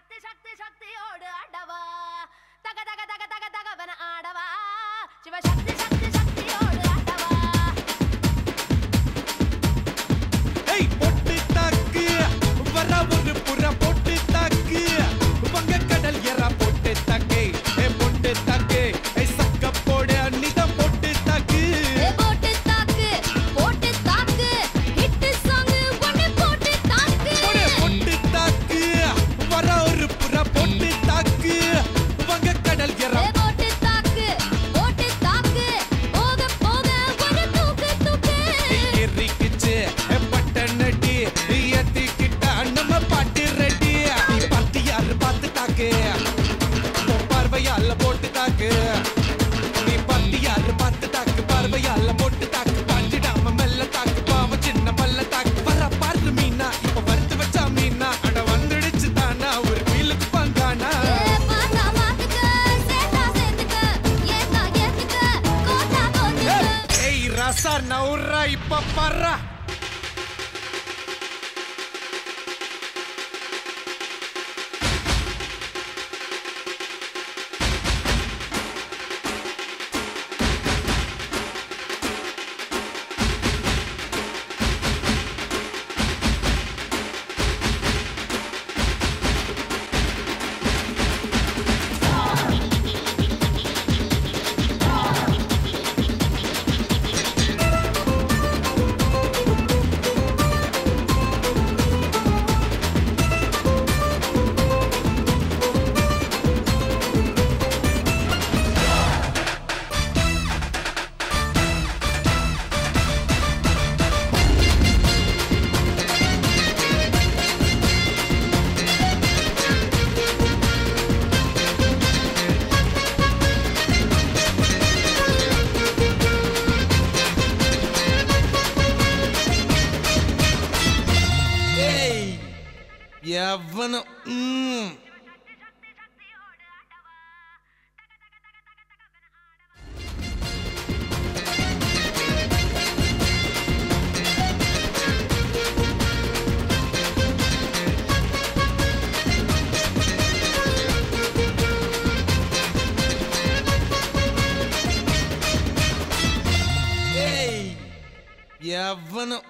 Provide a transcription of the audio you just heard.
ಶಕ್ತಿ ಶಕ್ತಿ ಶಕ್ತಿ ಓಡು ಅಡ್ಡವ ತಗ ತಗ ತಗ ತಗ ತಗ ಬನ ಆ ரச நவுற இப்ப பர்ற எவனும் எவனும்